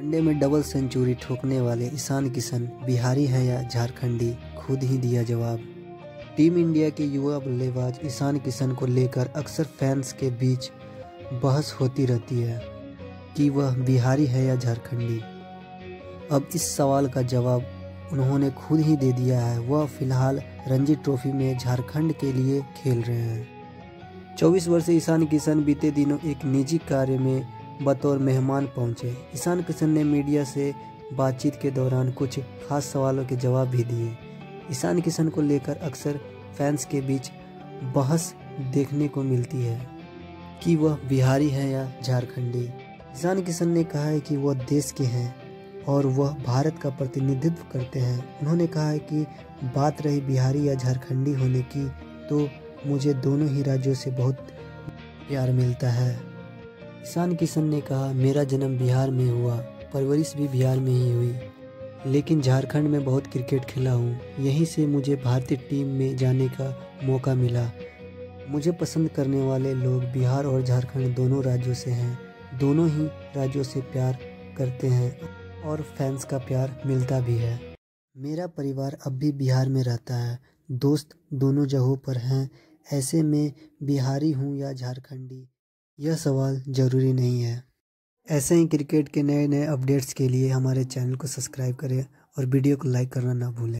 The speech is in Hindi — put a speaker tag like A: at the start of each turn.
A: वनडे में डबल सेंचुरी ठोकने वाले ईशान किशन बिहारी है या झारखंडी? खुद ही दिया जवाब। टीम इंडिया के युवा बल्लेबाज ईशान किशन को लेकर अक्सर फैंस के बीच बहस होती रहती है कि वह बिहारी है या झारखंडी। अब इस सवाल का जवाब उन्होंने खुद ही दे दिया है। वह फ़िलहाल रणजी ट्रॉफी में झारखंड के लिए खेल रहे हैं। 24 वर्षीय ईशान किशन बीते दिनों एक निजी कार्य में बतौर मेहमान पहुँचे। ईशान किशन ने मीडिया से बातचीत के दौरान कुछ खास सवालों के जवाब भी दिए। ईशान किशन को लेकर अक्सर फैंस के बीच बहस देखने को मिलती है कि वह बिहारी है या झारखंडी। ईशान किशन ने कहा है कि वह देश के हैं और वह भारत का प्रतिनिधित्व करते हैं। उन्होंने कहा है कि बात रही बिहारी या झारखंडी होने की तो मुझे दोनों ही राज्यों से बहुत प्यार मिलता है। ईशान किशन ने कहा, मेरा जन्म बिहार में हुआ, परवरिश भी बिहार में ही हुई। लेकिन झारखंड में बहुत क्रिकेट खेला हूँ। यहीं से मुझे भारतीय टीम में जाने का मौका मिला। मुझे पसंद करने वाले लोग बिहार और झारखंड दोनों राज्यों से हैं। दोनों ही राज्यों से प्यार करते हैं और फैंस का प्यार मिलता भी है। मेरा परिवार अब भी बिहार में रहता है। दोस्त दोनों जगहों पर हैं। ऐसे में बिहारी हूँ या झारखंडी यह सवाल ज़रूरी नहीं है। ऐसे ही क्रिकेट के नए नए अपडेट्स के लिए हमारे चैनल को सब्सक्राइब करें और वीडियो को लाइक करना ना भूलें।